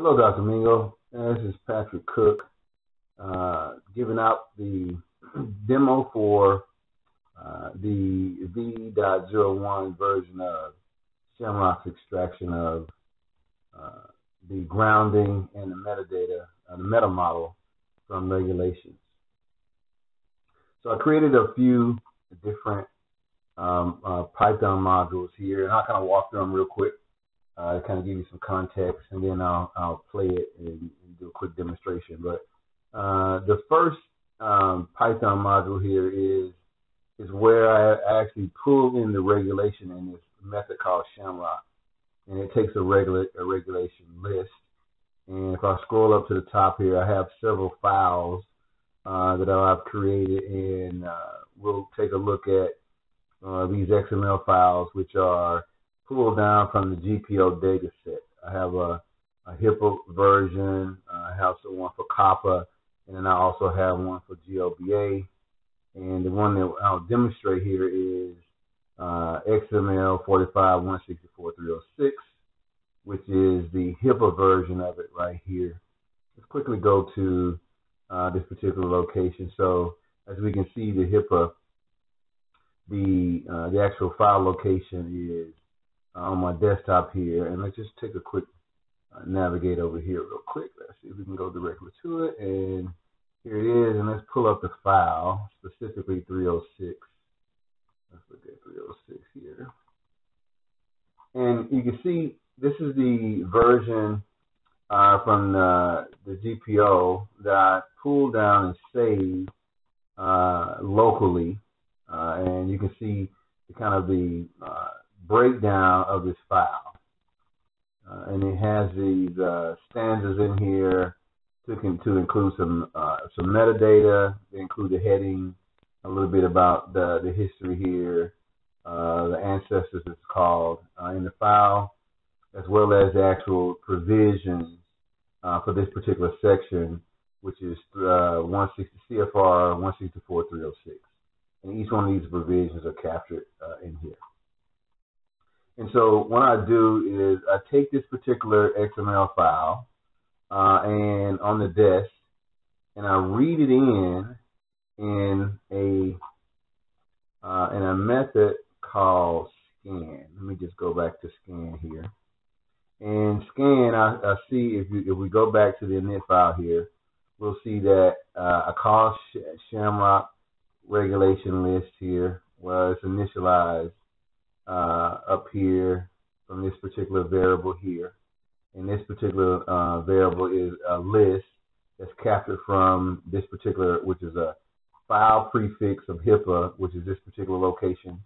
Hello, Dr. Mingo. Uh, this is Patrick Cook, uh, giving out the demo for uh, the V.01 version of SHAMROQ's extraction of uh, the grounding and the metadata, uh, the meta model from regulations. So I created a few different um, uh, Python modules here, and I'll kind of walk through them real quick uh, kind of give you some context, and then I'll I'll play it and, and do a quick demonstration. But uh, the first um, Python module here is is where I actually pull in the regulation in this method called SHAMROQ, and it takes a regular a regulation list. And if I scroll up to the top here, I have several files uh, that I've created, and uh, we'll take a look at uh, these XML files, which are pulled down from the GPO data set. I have a, a HIPAA version, uh, I have one for COPPA, and then I also have one for GLBA. And the one that I'll demonstrate here is uh, XML 45164 which is the HIPAA version of it right here. Let's quickly go to uh, this particular location. So as we can see, the HIPAA, the uh, the actual file location is on my desktop here. And let's just take a quick uh, navigate over here real quick. Let's see if we can go directly to it. And here it is. And let's pull up the file, specifically 306. Let's look at 306 here. And you can see this is the version uh, from the, the GPO that I pulled down and saved uh, locally. Uh, and you can see the kind of the uh, breakdown of this file. Uh, and it has these uh, stanzas in here to, to include some uh, some metadata. They include the heading, a little bit about the, the history here, uh, the ancestors it's called uh, in the file, as well as the actual provisions uh, for this particular section, which is 160 CFR 164.306. And each one of these provisions are captured in here. And so what I do is I take this particular XML file uh, and on the desk, and I read it in in a uh, in a method called scan. Let me just go back to scan here. And scan, I, I see if, you, if we go back to the init file here, we'll see that uh, I call Sh SHAMROQ regulation list here it's initialized uh, up here from this particular variable here. And this particular uh, variable is a list that's captured from this particular, which is a file prefix of HIPAA, which is this particular location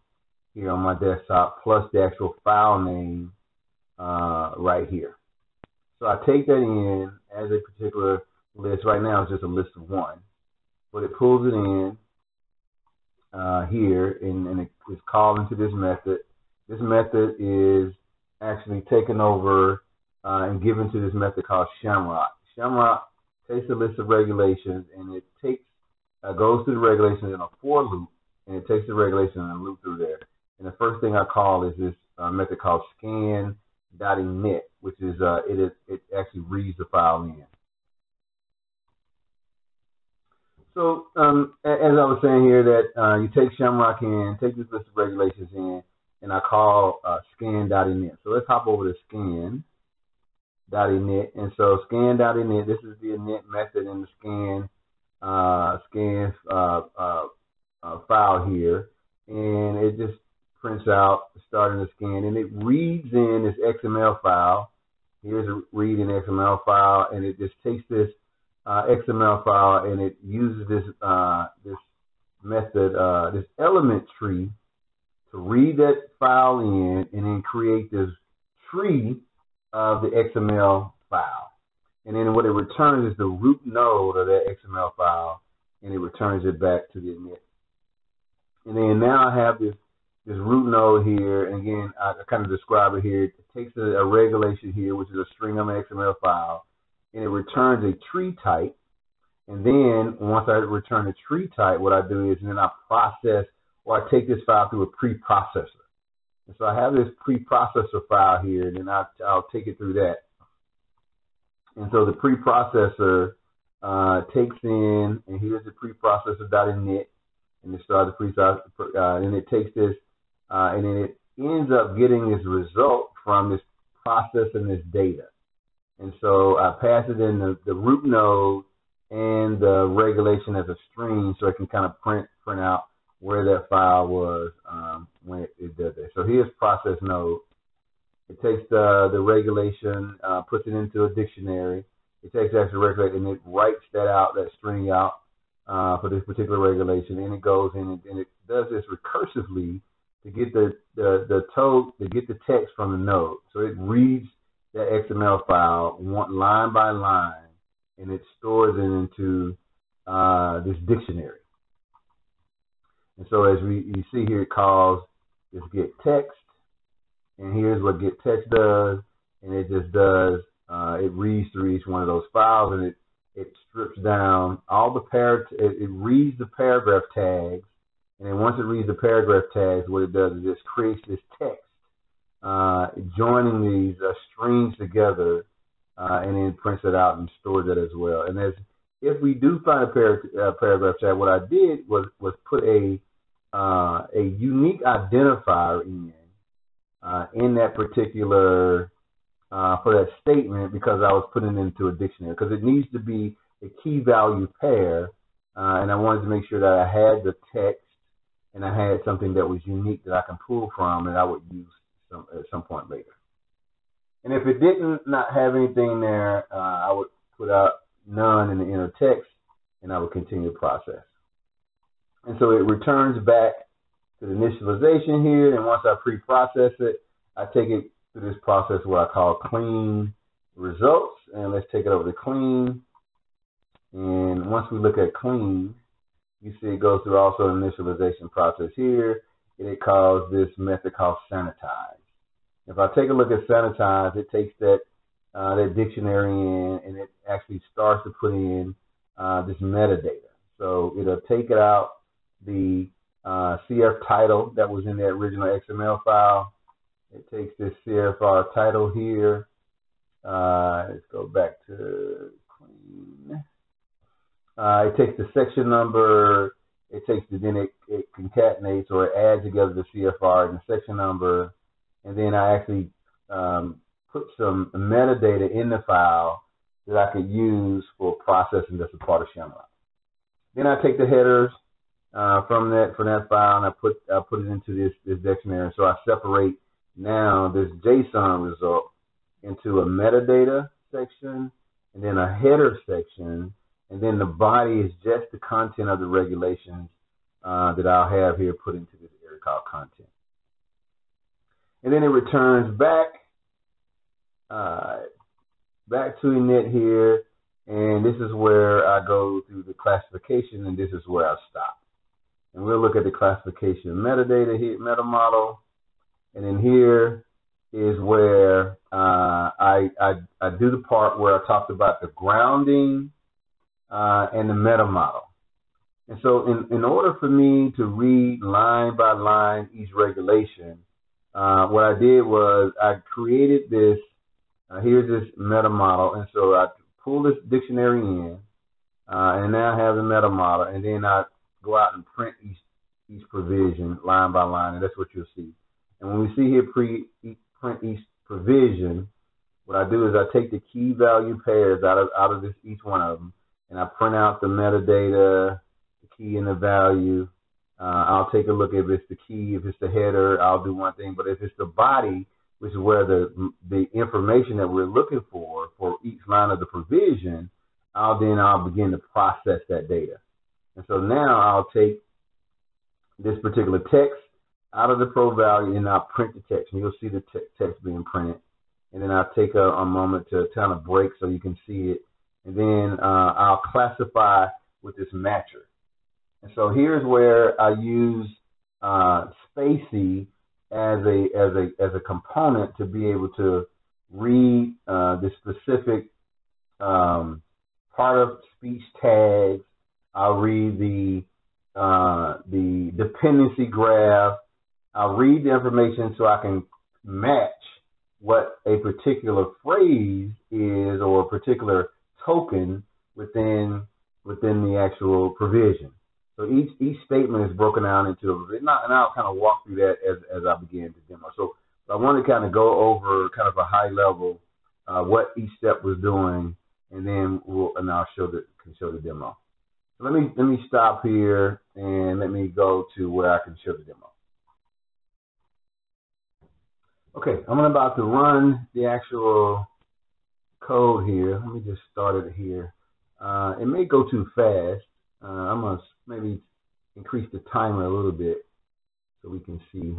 here on my desktop, plus the actual file name uh, right here. So I take that in as a particular list. Right now it's just a list of one, but it pulls it in uh, here and, and it is called into this method this method is actually taken over uh, and given to this method called SHAMROQ. SHAMROQ takes a list of regulations and it takes uh, goes through the regulations in a for loop and it takes the regulation and loop through there. And the first thing I call is this uh, method called scan.init, which is uh, it is it actually reads the file in. So um, as I was saying here, that uh, you take SHAMROQ in, take this list of regulations in, and I call uh, scan.init. So let's hop over to scan.init. And so scan.init, this is the init method in the scan uh, scan uh, uh, uh, file here. And it just prints out starting the scan. And it reads in this XML file. Here's a read in XML file. And it just takes this uh, XML file and it uses this this method, this element tree to read that file in and then create this tree of the XML file. And then what it returns is the root node of that XML file, and it returns it back to the init. And then now I have this this root node here, and again, I kind of describe it here. It takes a, a regulation here, which is a string of an XML file, and it returns a tree type. And then once I return a tree type, what I do is then I process or I take this file through a preprocessor. And so I have this preprocessor file here, and then I'll, I'll take it through that. And so the preprocessor uh, takes in, and here's the preprocessor.init, and it starts the preprocessor, uh, and it takes this, uh, and then it ends up getting this result from this process and this data. And so I pass it in the, the root node and the regulation as a string so it can kind of print print out where that file was um, when it, did that. So here's process node. It takes the the regulation, uh, puts it into a dictionary. It takes that regulation and it writes that out, that string out uh, for this particular regulation, and it goes in and, and it does this recursively to get the the the to get the text from the node. So it reads that XML file one line by line, and it stores it into uh, this dictionary. And so as we you see here, it calls this get text, and here's what get text does, and it just does uh, it reads through each one of those files, and it it strips down all the par it, it reads the paragraph tags, and then once it reads the paragraph tags, what it does is it creates this text uh, joining these uh, strings together, uh, and then prints it out and stores it as well. And as if we do find a par- uh, paragraph tag, what I did was was put a uh, a unique identifier in uh, in that particular for that statement because I was putting it into a dictionary because it needs to be a key value pair, and I wanted to make sure that I had the text and I had something that was unique that I can pull from and I would use some, at some point later. And if it didn't not have anything there, uh, I would put out none in the inner text, and I would continue the process. And so it returns back to the initialization here, and once I pre-process it, I take it through this process where I call clean results, and let's take it over to clean. And once we look at clean, you see it goes through also an initialization process here, and it calls this method called sanitize. If I take a look at sanitize, it takes that uh, that dictionary in and it actually starts to put in uh, this metadata. So it'll take it out the uh, CF title that was in the original XML file. It takes this CFR title here. Uh, let's go back to clean. Uh, it takes the section number. It takes the then it, it concatenates or it adds together the CFR and the section number and then I actually um, put some metadata in the file that I could use for processing that's a part of SHAMROQ. Then I take the headers uh, from that from that file and I put I put it into this this dictionary. So I separate now this JSON result into a metadata section and then a header section, and then the body is just the content of the regulations uh, that I'll have here put into this area content and then it returns back uh, back to init here, and this is where I go through the classification, and this is where I stop. And we'll look at the classification metadata here, meta model, and then here is where uh, I, I, I do the part where I talked about the grounding uh, and the meta model. And so in, in order for me to read line by line each regulation, uh, what I did was I created this. Uh, here's this meta model, and so I pull this dictionary in, uh, and now I have the meta model, and then I go out and print each each provision line by line, and that's what you'll see. And when we see here pre print each provision, what I do is I take the key value pairs out of out of this each one of them, and I print out the metadata, the key and the value, uh, I'll take a look if it's the key, if it's the header, I'll do one thing. But if it's the body, which is where the the information that we're looking for for each line of the provision, I'll then I'll begin to process that data. And so now I'll take this particular text out of the pro value and I'll print the text. And you'll see the text being printed. And then I'll take a, a, moment to kind of break so you can see it. And then uh, I'll classify with this matcher. And so here's where I use uh, spaCy as a as a as a component to be able to read uh, the specific um, part of speech tags. I'll read the uh, the dependency graph. I'll read the information so I can match what a particular phrase is or a particular token within within the actual provision. So each each statement is broken down into a and I'll kind of walk through that as as I begin to demo. So I want to kind of go over kind of a high level uh, what each step was doing, and then we'll and I'll show the can show the demo. So let me let me stop here and let me go to where I can show the demo. Okay, I'm about to run the actual code here. Let me just start it here. Uh, it may go too fast. Uh, I'm to maybe increase the timer a little bit so we can see.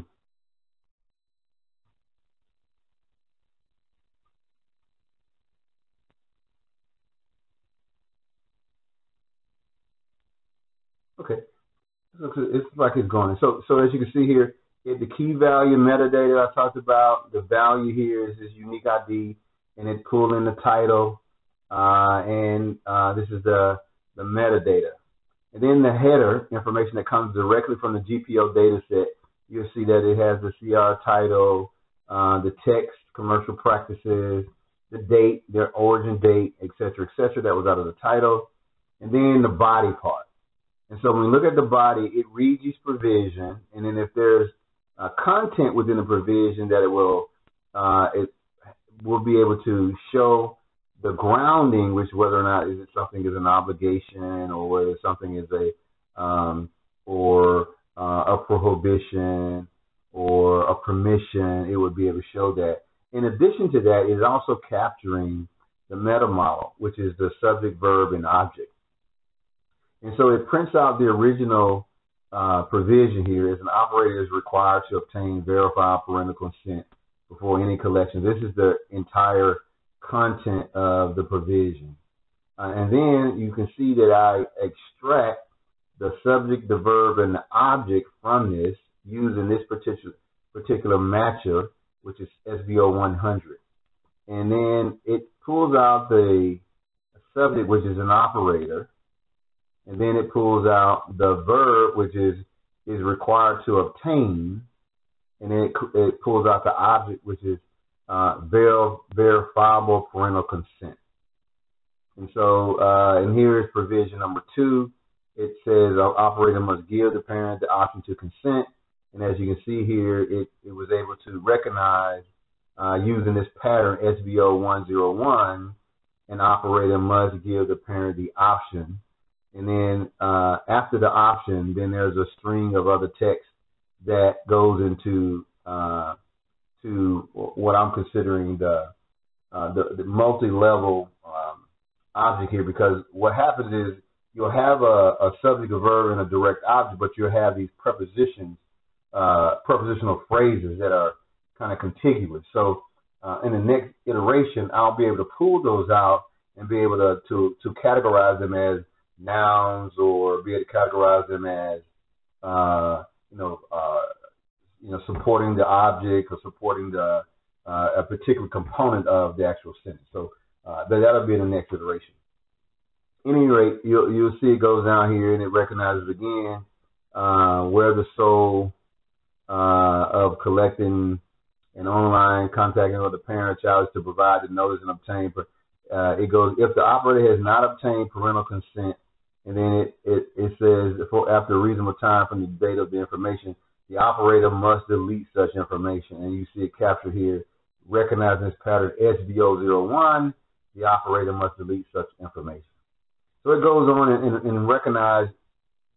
Okay, it's like it's going. So, so as you can see here, the key value metadata I talked about, the value here is this unique ID, and it's pulling the title, uh, and uh, this is the, the metadata. And then the header information that comes directly from the GPO data set, you'll see that it has the CR title, uh, the text, commercial practices, the date, their origin date, et cetera, et cetera. That was out of the title. And then the body part. And so when we look at the body, it reads each provision, and then if there's uh, content within the provision that it will uh, it will be able to show the grounding, which whether or not is it something is an obligation or whether something is a um, or uh, a prohibition or a permission, it would be able to show that. In addition to that, it is also capturing the meta model, which is the subject, verb, and object. And so it prints out the original uh, provision here is an operator is required to obtain verified parental consent before any collection. This is the entire content of the provision. Uh, and then you can see that I extract the subject, the verb, and the object from this using this particular particular matcher, which is SVO 100. And then it pulls out the subject, which is an operator, and then it pulls out the verb, which is is required to obtain, and then it, it pulls out the object, which is uh, verifiable parental consent. And so, uh, and here is provision number two. It says our operator must give the parent the option to consent. And as you can see here, it, it was able to recognize uh, using this pattern SVO 101, an operator must give the parent the option and then uh, after the option, then there's a string of other text that goes into uh, to what I'm considering the uh, the, the multi-level um, object here, because what happens is you'll have a, a subject, a verb, and a direct object, but you'll have these prepositions, uh, prepositional phrases that are kind of contiguous. So uh, in the next iteration, I'll be able to pull those out and be able to to, to categorize them as nouns or be able to categorize them as uh, you know uh, you know supporting the object or supporting the uh, a particular component of the actual sentence. So uh, that that'll be in the next iteration. At any rate, you'll you'll see it goes down here and it recognizes again uh, where the sole uh, of collecting an online contacting with the parent child is to provide the notice and obtain. Uh, it goes if the operator has not obtained parental consent and then it, it, it says for after a reasonable time from the date of the information, the operator must delete such information. And you see it captured here, recognizing this pattern SVO01, the operator must delete such information. So it goes on and, and, and recognize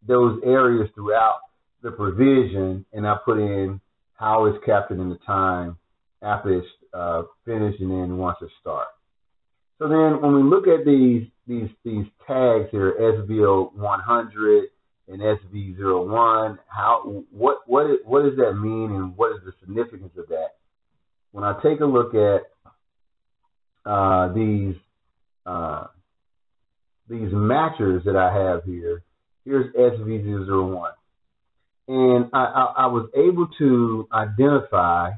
those areas throughout the provision, and I put in how it's captured in the time after it's uh, finished and then once it starts. So then when we look at these these these tags here, SVO 100 and SV01, how what what what does that mean and what is the significance of that? When I take a look at uh, these uh, these matchers that I have here, here's SV001. And I, I, I was able to identify,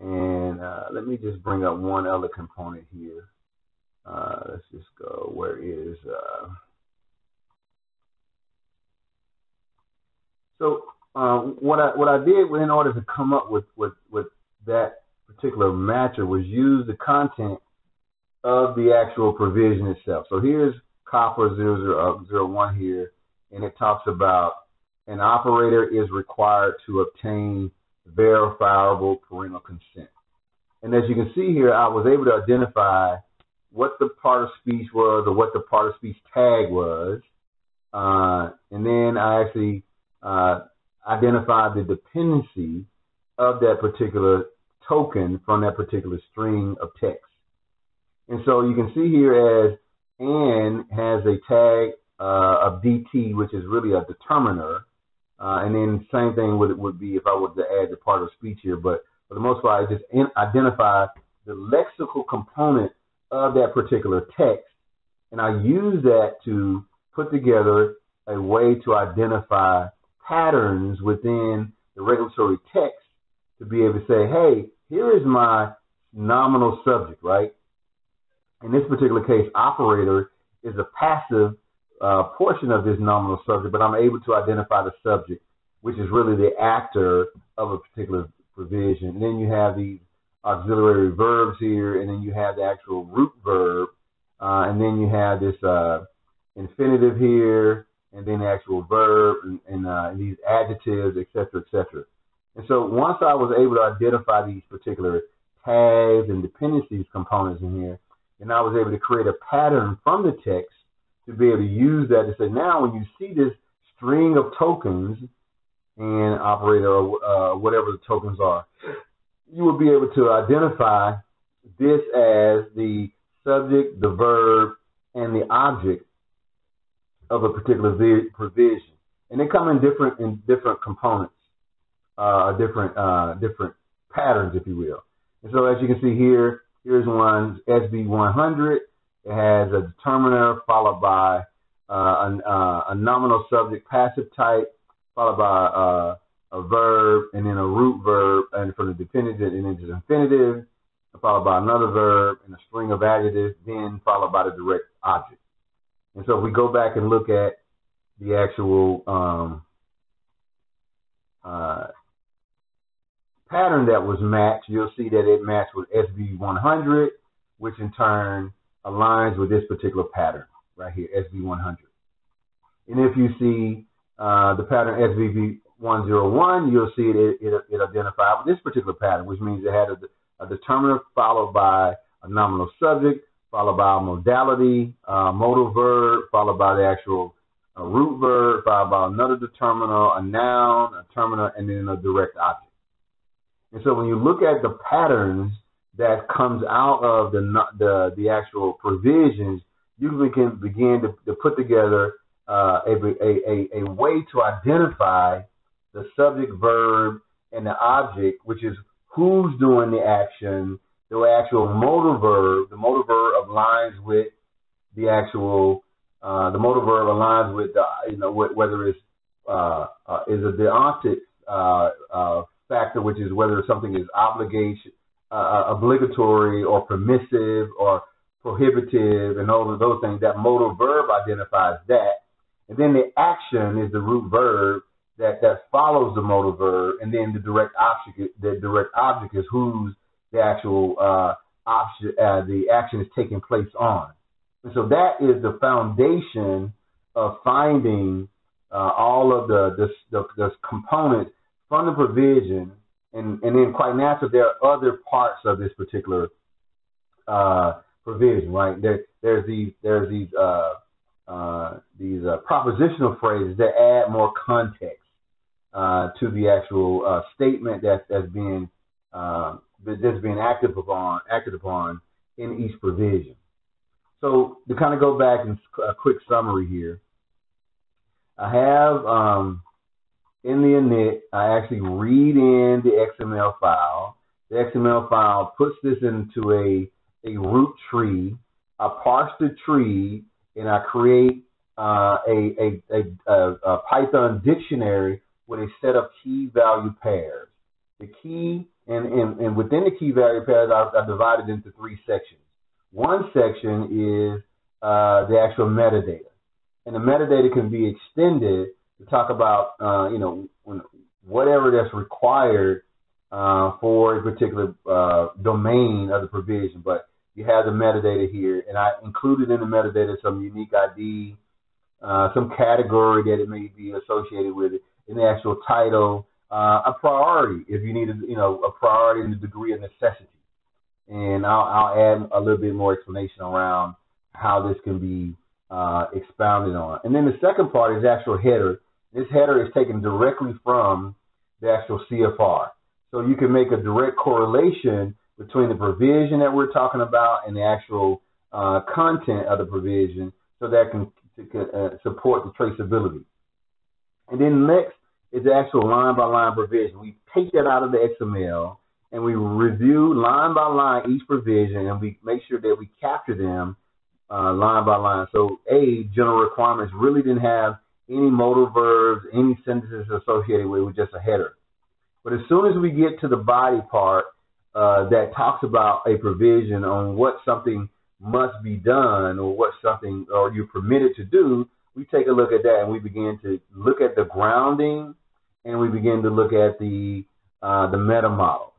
and uh, let me just bring up one other component here. Uh, let's just go. Where is so uh, what I what I did in order to come up with with with that particular matcher was use the content of the actual provision itself. So here's COPPA 0001 here, and it talks about an operator is required to obtain verifiable parental consent. And as you can see here, I was able to identify what the part of speech was or what the part of speech tag was. Uh, and then I actually uh, identified the dependency of that particular token from that particular string of text. And so you can see here as and has a tag uh, of DT, which is really a determiner. Uh, and then same thing would it would be if I were to add the part of speech here, but for the most part, I just identify the lexical component of that particular text, and I use that to put together a way to identify patterns within the regulatory text to be able to say, hey, here is my nominal subject, right? In this particular case, operator is a passive uh, portion of this nominal subject, but I'm able to identify the subject, which is really the actor of a particular provision. And then you have these auxiliary verbs here, and then you have the actual root verb, uh, and then you have this uh, infinitive here, and then the actual verb, and, and, uh, and these adjectives, etc., etc. And so once I was able to identify these particular tags and dependencies components in here, and I was able to create a pattern from the text to be able to use that to say, now when you see this string of tokens and operator or uh, whatever the tokens are, you will be able to identify this as the subject, the verb, and the object of a particular provision. And they come in different in different components, uh, different uh, different patterns, if you will. And so as you can see here, here's one SB 100. It has a determiner followed by uh, a, uh, a, nominal subject passive type, followed by uh, a verb, and then a root verb, and from the definitive, and then just infinitive, followed by another verb, and a string of adjectives, then followed by the direct object. And so if we go back and look at the actual um, uh, pattern that was matched, you'll see that it matched with SB 100, which in turn aligns with this particular pattern right here, SB 100. And if you see uh, the pattern SVB 101, you'll see it, it, it, it identified with this particular pattern, which means it had a, a determiner followed by a nominal subject, followed by a modality, uh, modal verb, followed by the actual uh, root verb, followed by another determiner, a noun, a terminer, and then a direct object. And so when you look at the patterns that comes out of the the, the actual provisions, you can begin to, to put together uh, a, a, a, way to identify the subject, verb, and the object, which is who's doing the action, the actual modal verb. The modal verb aligns with the actual, uh, the modal verb aligns with, the, you know, whether it's, uh, uh, is a deontic uh, uh, factor, which is whether something is obligation, uh, obligatory or permissive or prohibitive and all of those things. That modal verb identifies that. And then the action is the root verb that, that follows the modal verb. And then the direct object, the direct object is who's the actual uh, option, uh, the action is taking place on. And so that is the foundation of finding uh, all of the, the, the, the components from the provision and and then quite naturally there are other parts of this particular uh, provision, right? There there's these there's these uh, uh, these uh, propositional phrases that add more context to the actual statement that that's being that's being acted upon acted upon in each provision. So to kind of go back and a quick summary here, I have um, in the init, I actually read in the XML file. The XML file puts this into a, a root tree. I parse the tree and I create uh, a, a, a, a, Python dictionary with a set of key value pairs. The key, and, and, and within the key value pairs, I, I divided into three sections. One section is uh, the actual metadata. And the metadata can be extended to talk about, uh, you know, when, whatever that's required uh, for a particular uh, domain of the provision, but you have the metadata here, and I included in the metadata some unique ID, uh, some category that it may be associated with it, in the actual title, uh, a priority if you need, you know, a priority in the degree of necessity, and I'll, I'll add a little bit more explanation around how this can be uh, expounded on. And then the second part is actual header. This header is taken directly from the actual CFR. So you can make a direct correlation between the provision that we're talking about and the actual uh, content of the provision so that can, can uh, support the traceability. And then next is the actual line by line provision. We take that out of the XML and we review line by line each provision and we make sure that we capture them uh, line by line. So A, general requirements really didn't have any modal verbs, any sentences associated with it, with just a header. But as soon as we get to the body part uh, that talks about a provision on what something must be done or what something or you're permitted to do, we take a look at that and we begin to look at the grounding and we begin to look at the uh, the meta model.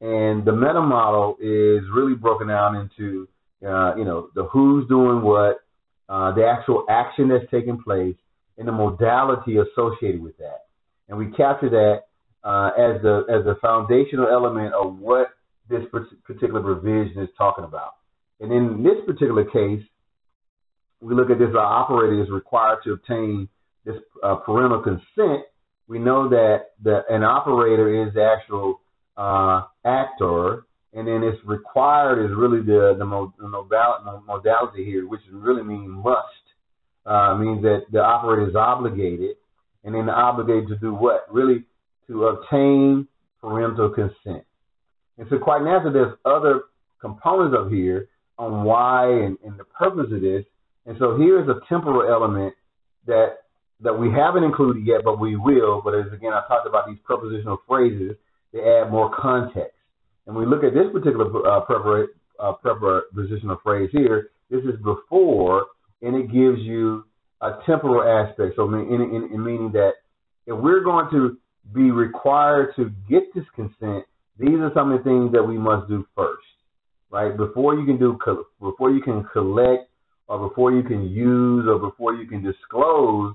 And the meta model is really broken down into uh, you know the who's doing what, uh, the actual action that's taking place, and the modality associated with that. And we capture that uh, as the as a foundational element of what this particular provision is talking about. And in this particular case, we look at this: our operator is required to obtain this uh, parental consent. We know that the an operator is the actual uh, actor, and then it's required is really the the, the modality here, which really means must. Uh, means that the operator is obligated, and then obligated to do what? Really to obtain parental consent. And so quite naturally, there's other components of here on why and, and the purpose of this. And so here is a temporal element that that we haven't included yet, but we will. But as again, I talked about these prepositional phrases, they add more context. And we look at this particular uh, prepar- uh, prepositional phrase here. This is before, and it gives you a temporal aspect. So, in, in, in meaning that if we're going to be required to get this consent, these are some of the things that we must do first, right? Before you can do, before you can collect, or before you can use, or before you can disclose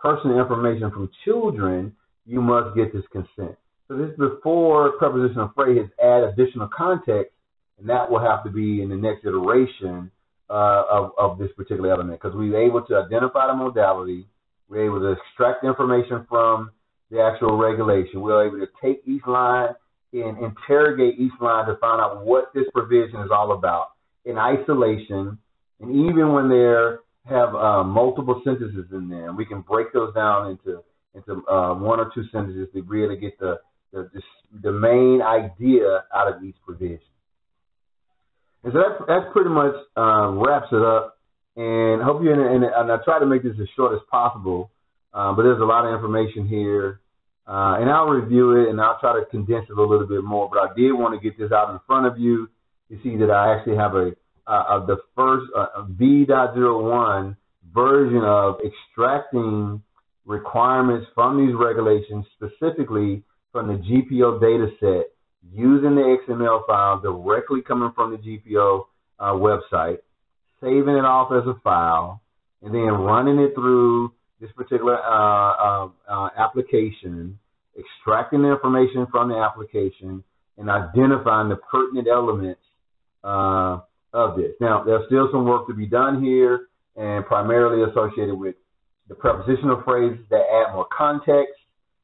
personal information from children, you must get this consent. So this is before prepositional phrase add additional context, and that will have to be in the next iteration uh, of, of this particular element because we are able to identify the modality, we're able to extract information from the actual regulation. We're able to take each line and interrogate each line to find out what this provision is all about in isolation. And even when there have uh, multiple sentences in there, and we can break those down into into uh, one or two sentences to really get the the, the main idea out of each provision. And so that that's pretty much uh, wraps it up. And hope you and, and I try to make this as short as possible. Um, but there's a lot of information here, uh, and I'll review it and I'll try to condense it a little bit more. But I did want to get this out in front of you. You see that I actually have a uh, the first uh, V.01 version of extracting requirements from these regulations, specifically from the GPO data set, using the XML file directly coming from the GPO uh, website, saving it off as a file, and then running it through this particular uh, uh, uh, application, extracting the information from the application, and identifying the pertinent elements uh, of this. Now, there's still some work to be done here, and primarily associated with the prepositional phrases that add more context,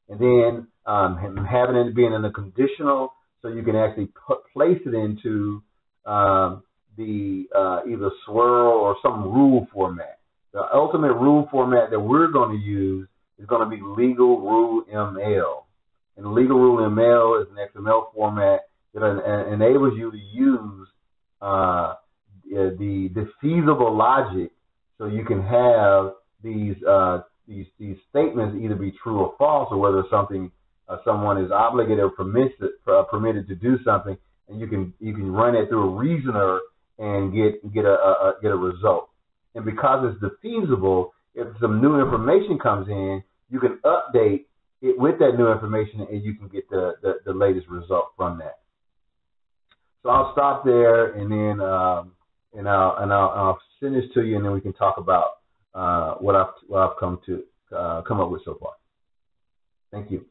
and then um, having it being in a conditional, so you can actually put, place it into um, the uh, either SWRL or some rule format. The ultimate rule format that we're going to use is going to be LegalRuleML. And LegalRuleML is an XML format that enables you to use uh, the, the feasible logic so you can have these uh, these these statements either be true or false, or whether something uh, someone is obligated or permitted uh, permitted to do something, and you can you can run it through a reasoner and get get a, a get a result. And because it's defeasible, if some new information comes in, you can update it with that new information, and you can get the, the, the latest result from that. So I'll stop there, and then um, and I'll and I'll, I'll send this to you, and then we can talk about uh, what I've what I've come to uh, come up with so far. Thank you.